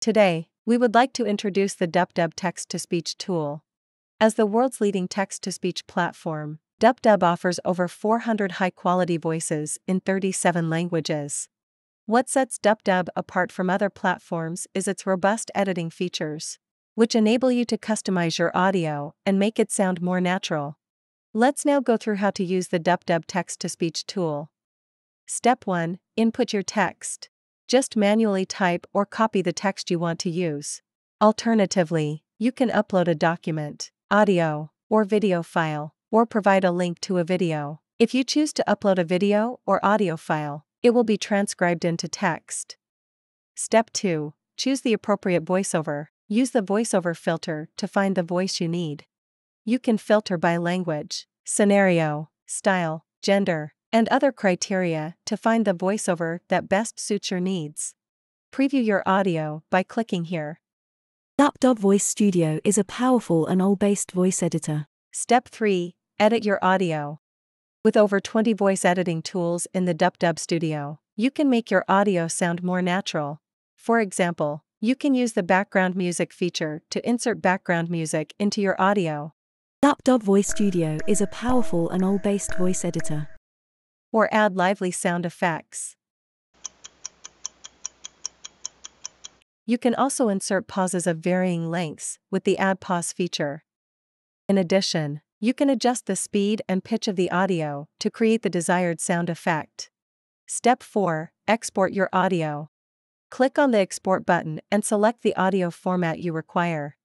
Today, we would like to introduce the DupDub text to speech tool. As the world's leading text to speech platform, DupDub offers over 400 high quality voices in 37 languages. What sets DupDub apart from other platforms is its robust editing features, which enable you to customize your audio and make it sound more natural. Let's now go through how to use the DupDub text to speech tool. Step 1 Input your text. Just manually type or copy the text you want to use. Alternatively, you can upload a document, audio, or video file, or provide a link to a video. If you choose to upload a video or audio file, it will be transcribed into text. Step 2 Choose the appropriate voiceover. Use the voiceover filter to find the voice you need. You can filter by language, scenario, style, gender, and other criteria to find the voiceover that best suits your needs. Preview your audio by clicking here. DupDub Voice Studio is a powerful and AI based voice editor. Step 3 Edit your audio. With over 20 voice editing tools in the DupDub Studio, you can make your audio sound more natural. For example, you can use the background music feature to insert background music into your audio. DupDub Voice Studio is a powerful and AI based voice editor. Or add lively sound effects. You can also insert pauses of varying lengths with the Add Pause feature. In addition, you can adjust the speed and pitch of the audio to create the desired sound effect. Step 4 Export your audio. Click on the Export button and select the audio format you require.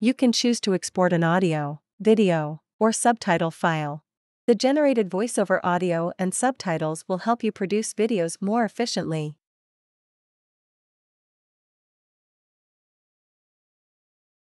You can choose to export an audio, video, or subtitle file. The generated voiceover audio and subtitles will help you produce videos more efficiently.